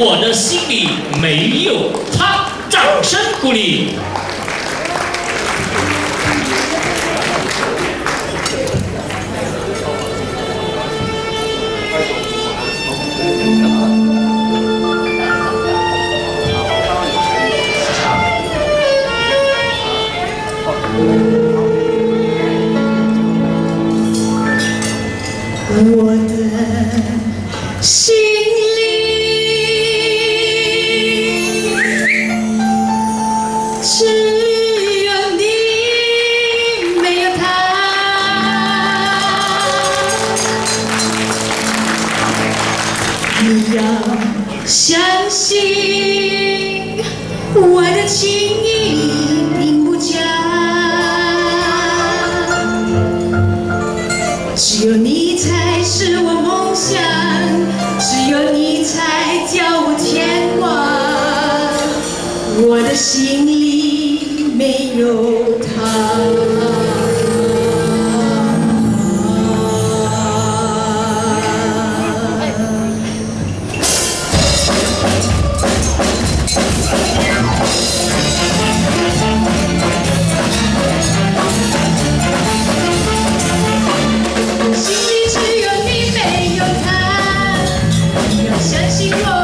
我的心里没有他掌声鼓励。我的心只有你没有他。你要相信我的情意并不假。只有你才是我梦想只有你才叫我牵挂我的心没有他。心里只有你，没有他。你要相信我。